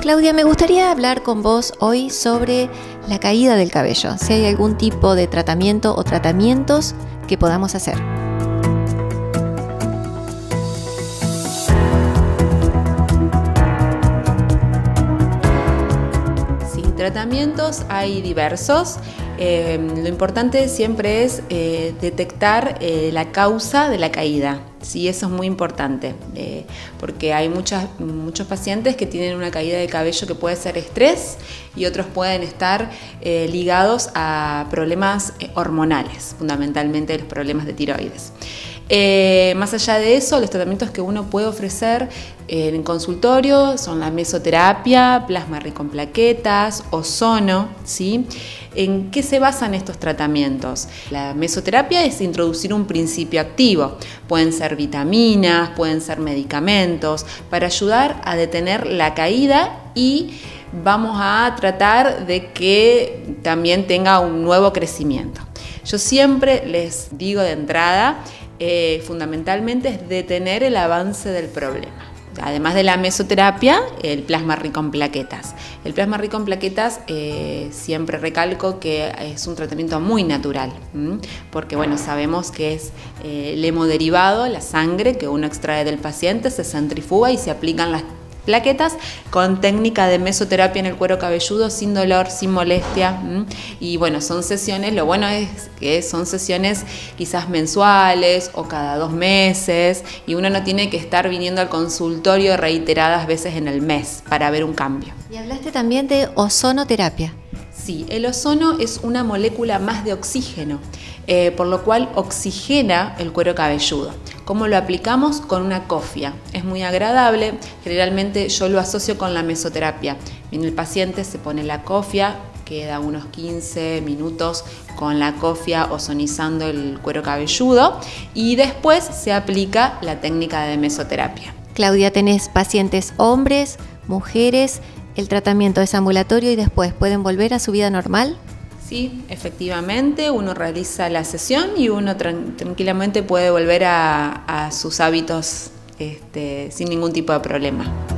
Claudia, me gustaría hablar con vos hoy sobre la caída del cabello, si hay algún tipo de tratamiento o tratamientos que podamos hacer. Sí, tratamientos hay diversos. Eh, lo importante siempre es eh, detectar eh, la causa de la caída. Sí, eso es muy importante, porque hay muchos pacientes que tienen una caída de cabello que puede ser estrés y otros pueden estar ligados a problemas hormonales, fundamentalmente los problemas de tiroides. Eh, más allá de eso, los tratamientos que uno puede ofrecer en consultorio son la mesoterapia, plasma rico en plaquetas, ozono, ¿sí? ¿En qué se basan estos tratamientos? La mesoterapia es introducir un principio activo. Pueden ser vitaminas, pueden ser medicamentos, para ayudar a detener la caída y vamos a tratar de que también tenga un nuevo crecimiento. Yo siempre les digo de entrada, eh, fundamentalmente es detener el avance del problema. Además de la mesoterapia, el plasma rico en plaquetas. El plasma rico en plaquetas eh, siempre recalco que es un tratamiento muy natural, porque bueno, sabemos que es eh, el hemoderivado, la sangre que uno extrae del paciente, se centrifuga y se aplican las plaquetas con técnica de mesoterapia en el cuero cabelludo sin dolor, sin molestia. Y bueno, son sesiones, lo bueno es que son sesiones quizás mensuales o cada dos meses y uno no tiene que estar viniendo al consultorio reiteradas veces en el mes para ver un cambio. Y hablaste también de ozonoterapia. Sí, el ozono es una molécula más de oxígeno, eh, por lo cual oxigena el cuero cabelludo. ¿Cómo lo aplicamos? Con una cofia. Es muy agradable, generalmente yo lo asocio con la mesoterapia. Viene el paciente, se pone la cofia, queda unos 15 minutos con la cofia ozonizando el cuero cabelludo y después se aplica la técnica de mesoterapia. Claudia, tenés pacientes hombres, mujeres, el tratamiento es ambulatorio y después pueden volver a su vida normal? Sí, efectivamente, uno realiza la sesión y uno tranquilamente puede volver a, sus hábitos este, sin ningún tipo de problema.